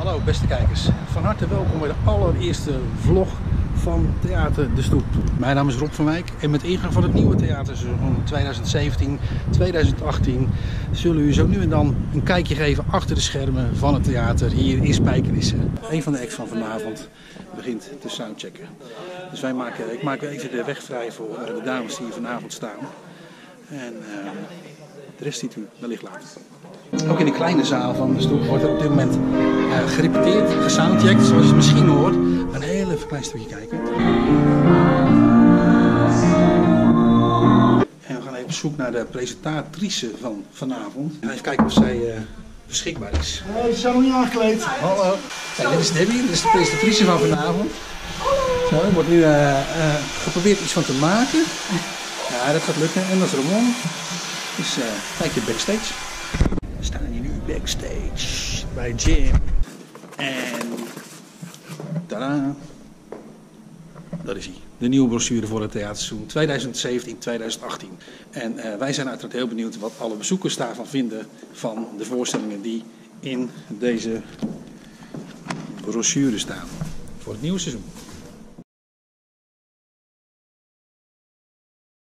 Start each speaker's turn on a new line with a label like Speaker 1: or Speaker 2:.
Speaker 1: Hallo beste kijkers, van harte welkom bij de allereerste vlog van Theater De Stoep. Mijn naam is Rob van Wijk en met ingang van het nieuwe theaterseizoen 2017-2018 zullen we zo nu en dan een kijkje geven achter de schermen van het theater hier in Spijkenisse. Een van de acts van vanavond begint te soundchecken. Dus wij maken, ik maak even de weg vrij voor eh, de dames die hier vanavond staan. En uh, de rest ziet u wellicht later. Ook in de kleine zaal van de stoep wordt er op dit moment uh, gerepeteerd, gesoundcheckt, zoals je misschien hoort. Een heel even klein stukje kijken. En we gaan even op zoek naar de presentatrice van vanavond. En even kijken of zij uh, beschikbaar is.
Speaker 2: Hey, zijn niet aangekleed.
Speaker 1: Hallo. Dit is Debbie, dit is de presentatrice van vanavond. Zo, er wordt nu uh, geprobeerd iets van te maken. Ja, dat gaat lukken. En dat is Ramon. Dus kijk je backstage. We staan hier nu backstage bij Jim. En tada! Dat is hij. De nieuwe brochure voor het theaterseizoen 2017-2018. En uh, wij zijn uiteraard heel benieuwd wat alle bezoekers daarvan vinden van de voorstellingen die in deze brochure staan voor het nieuwe seizoen.